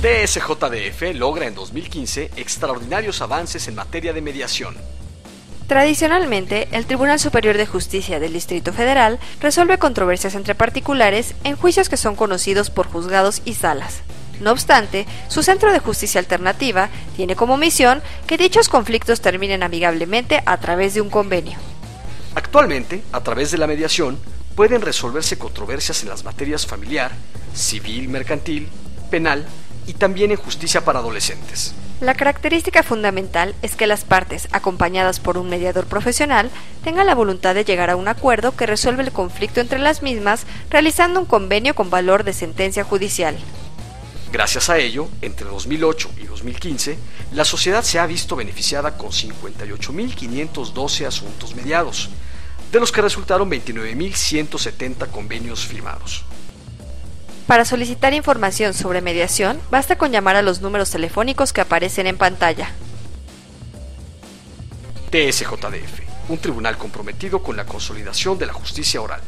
TSJDF logra en 2015 extraordinarios avances en materia de mediación. Tradicionalmente, el Tribunal Superior de Justicia del Distrito Federal resuelve controversias entre particulares en juicios que son conocidos por juzgados y salas. No obstante, su Centro de Justicia Alternativa tiene como misión que dichos conflictos terminen amigablemente a través de un convenio. Actualmente, a través de la mediación, pueden resolverse controversias en las materias familiar, civil, mercantil, penal y también en justicia para adolescentes. La característica fundamental es que las partes, acompañadas por un mediador profesional, tengan la voluntad de llegar a un acuerdo que resuelve el conflicto entre las mismas, realizando un convenio con valor de sentencia judicial. Gracias a ello, entre 2008 y 2015, la sociedad se ha visto beneficiada con 58.512 asuntos mediados, de los que resultaron 29.170 convenios firmados. Para solicitar información sobre mediación, basta con llamar a los números telefónicos que aparecen en pantalla. TSJDF, un tribunal comprometido con la consolidación de la justicia oral.